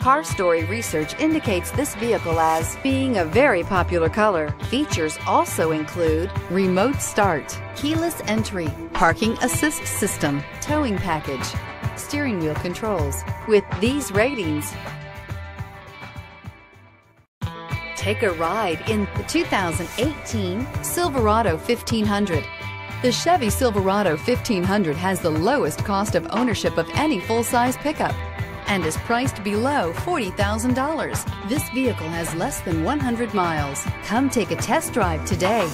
Car Story research indicates this vehicle as being a very popular color. Features also include remote start, keyless entry, parking assist system, towing package, steering wheel controls. With these ratings, take a ride in the 2018 Silverado 1500. The Chevy Silverado 1500 has the lowest cost of ownership of any full-size pickup and is priced below $40,000. This vehicle has less than 100 miles. Come take a test drive today.